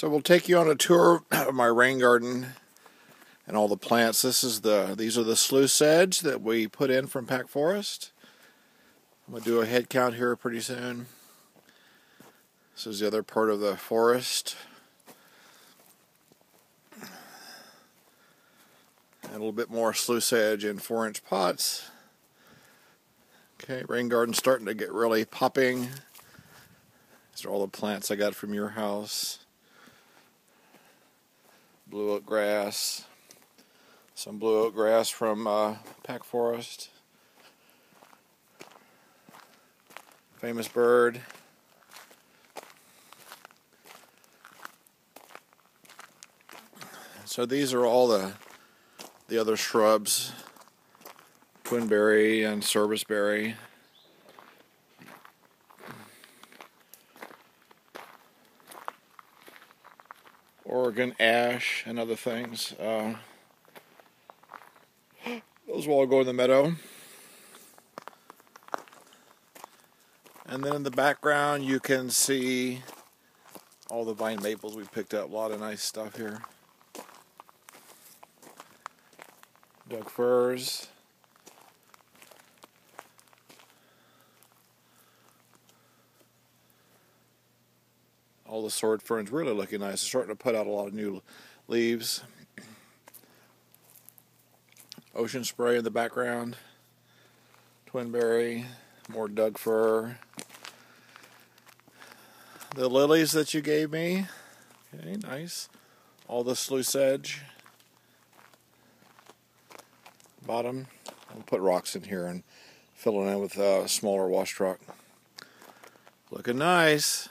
So we'll take you on a tour of my rain garden and all the plants. This is the these are the slough sedge that we put in from Pack Forest. I'm gonna do a head count here pretty soon. This is the other part of the forest. And a little bit more slough sedge in four inch pots. Okay, rain garden starting to get really popping. These are all the plants I got from your house blue oat grass, some blue oat grass from uh, Pack Forest, famous bird. So these are all the the other shrubs, twinberry and serviceberry. Oregon ash and other things. Uh, those will all go in the meadow. And then in the background, you can see all the vine maples we picked up. A lot of nice stuff here. Doug firs. All the sword ferns really looking nice. It's starting to put out a lot of new leaves. Ocean spray in the background. Twinberry, more Doug fir. The lilies that you gave me. Okay, nice. All the slough sedge. Bottom. I'll put rocks in here and fill it in with a smaller wash truck. Looking nice.